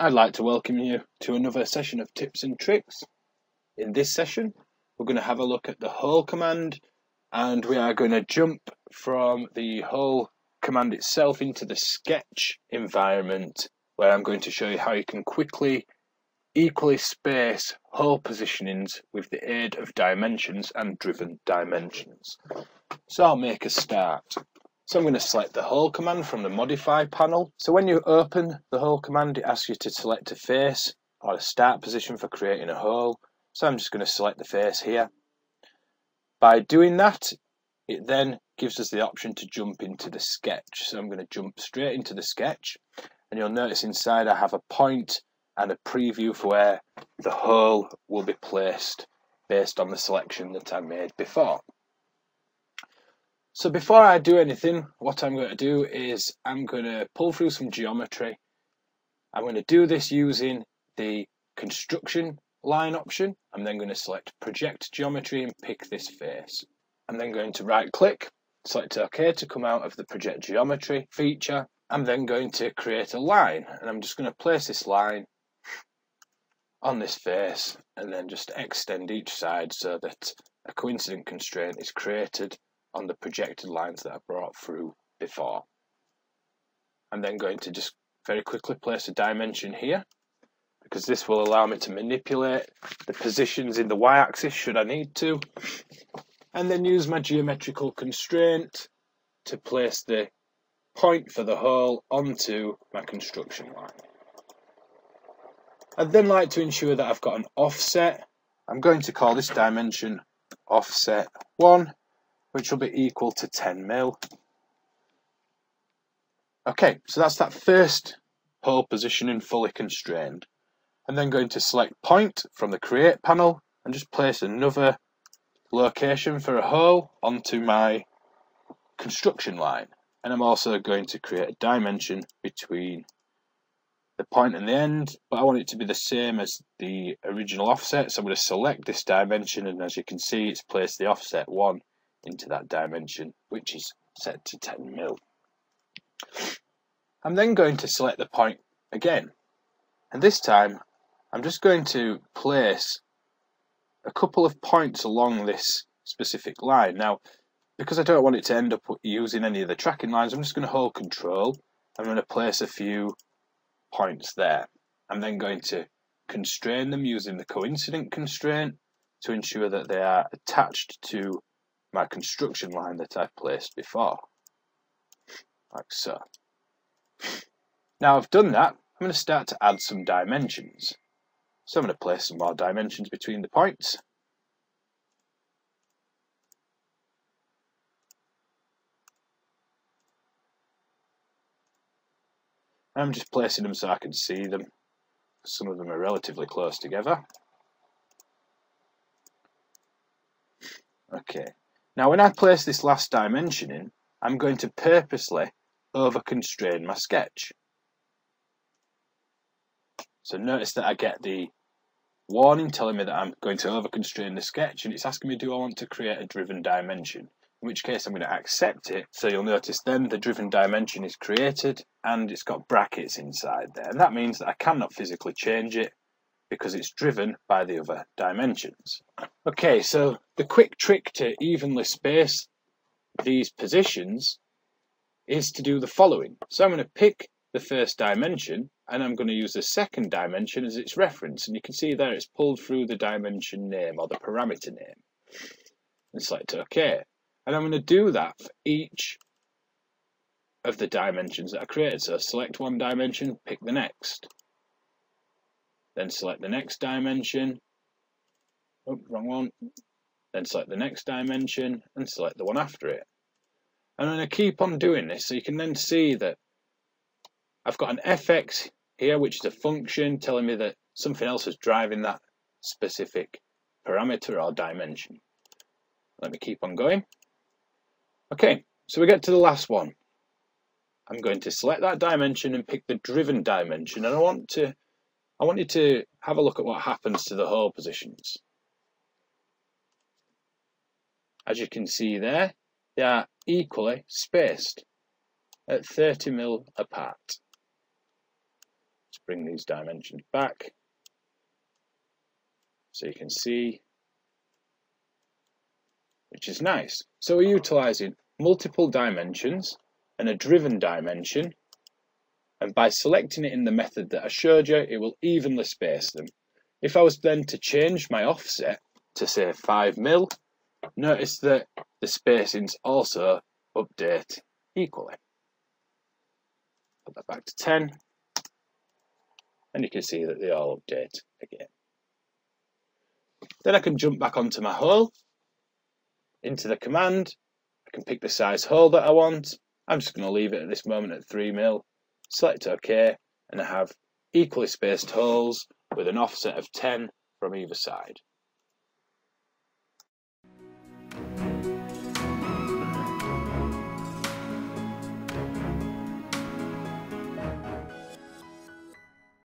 I'd like to welcome you to another session of tips and tricks. In this session, we're going to have a look at the hole command and we are going to jump from the hole command itself into the sketch environment where I'm going to show you how you can quickly equally space hole positionings with the aid of dimensions and driven dimensions. So I'll make a start. So I'm going to select the hole command from the modify panel. So when you open the hole command, it asks you to select a face or a start position for creating a hole. So I'm just going to select the face here. By doing that, it then gives us the option to jump into the sketch. So I'm going to jump straight into the sketch and you'll notice inside I have a point and a preview for where the hole will be placed based on the selection that I made before. So before I do anything, what I'm going to do is I'm going to pull through some geometry. I'm going to do this using the construction line option. I'm then going to select project geometry and pick this face. I'm then going to right click, select OK to come out of the project geometry feature. I'm then going to create a line and I'm just going to place this line on this face and then just extend each side so that a coincident constraint is created on the projected lines that I brought through before. I'm then going to just very quickly place a dimension here because this will allow me to manipulate the positions in the y-axis should I need to and then use my geometrical constraint to place the point for the hole onto my construction line. I'd then like to ensure that I've got an offset. I'm going to call this dimension offset 1 which will be equal to 10 mil. Okay, so that's that first hole positioning fully constrained. I'm then going to select point from the create panel and just place another location for a hole onto my construction line. And I'm also going to create a dimension between the point and the end, but I want it to be the same as the original offset. So I'm going to select this dimension and as you can see, it's placed the offset one into that dimension, which is set to 10 mil. I'm then going to select the point again, and this time I'm just going to place a couple of points along this specific line. Now, because I don't want it to end up using any of the tracking lines, I'm just going to hold control. I'm going to place a few points there. I'm then going to constrain them using the coincident constraint to ensure that they are attached to my construction line that I've placed before, like so. Now I've done that, I'm going to start to add some dimensions. So I'm going to place some more dimensions between the points. I'm just placing them so I can see them. Some of them are relatively close together. Okay, now when I place this last dimension in, I'm going to purposely over-constrain my sketch. So notice that I get the warning telling me that I'm going to over-constrain the sketch and it's asking me do I want to create a driven dimension in which case I'm going to accept it. So you'll notice then the driven dimension is created and it's got brackets inside there. And that means that I cannot physically change it because it's driven by the other dimensions. Okay, so the quick trick to evenly space these positions is to do the following. So I'm going to pick the first dimension and I'm going to use the second dimension as its reference. And you can see there it's pulled through the dimension name or the parameter name. And select OK. And I'm going to do that for each of the dimensions that I created. So select one dimension, pick the next. Then select the next dimension. Oh, wrong one. Then select the next dimension and select the one after it. And I'm going to keep on doing this so you can then see that I've got an fx here, which is a function telling me that something else is driving that specific parameter or dimension. Let me keep on going. Okay, so we get to the last one. I'm going to select that dimension and pick the driven dimension and I want to I want you to have a look at what happens to the hole positions. As you can see there, they are equally spaced at 30 mil apart. It's bring these dimensions back so you can see, which is nice. So we're utilizing multiple dimensions and a driven dimension and by selecting it in the method that I showed you, it will evenly space them. If I was then to change my offset to say 5 mil, notice that the spacings also update equally. Put that back to 10, and you can see that they all update again. Then I can jump back onto my hole, into the command, I can pick the size hole that I want, I'm just going to leave it at this moment at 3 mil select OK, and I have equally spaced holes with an offset of 10 from either side.